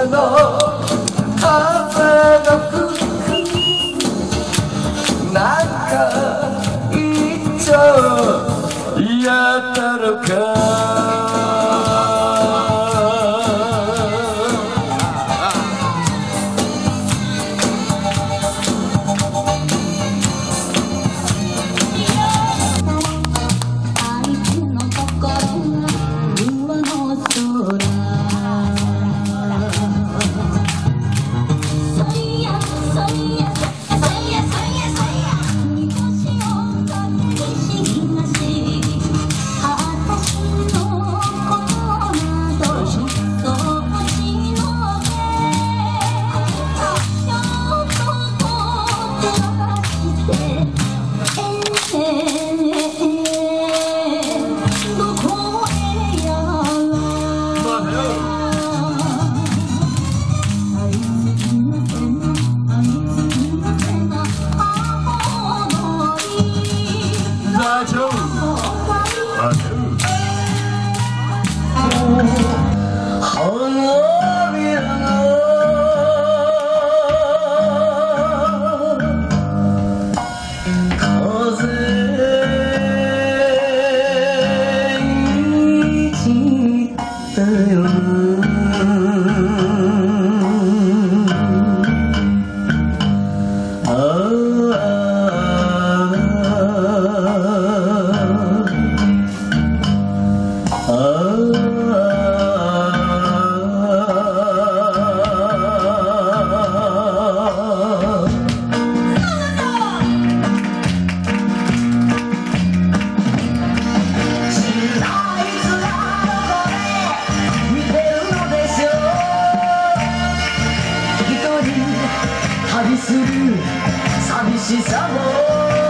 なんか一丁やっ嫌だろかさする寂しさを